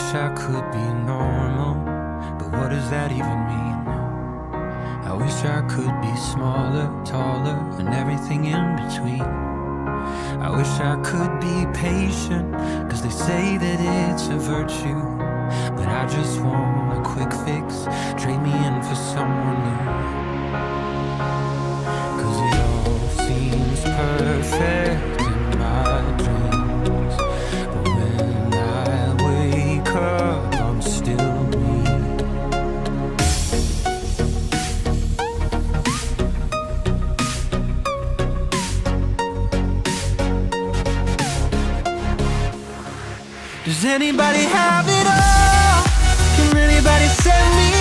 wish I could be normal, but what does that even mean? I wish I could be smaller, taller, and everything in between. I wish I could be patient, cause they say that it's a virtue, but I just wanna Does anybody have it all? Can anybody save me?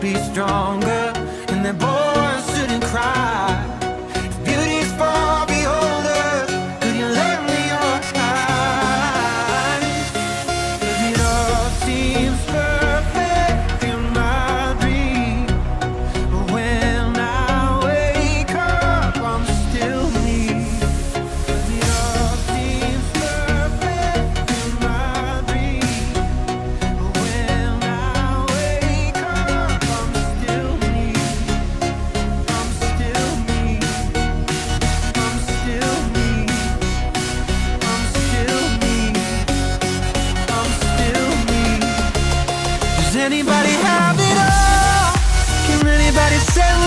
be stronger, and they're both. Say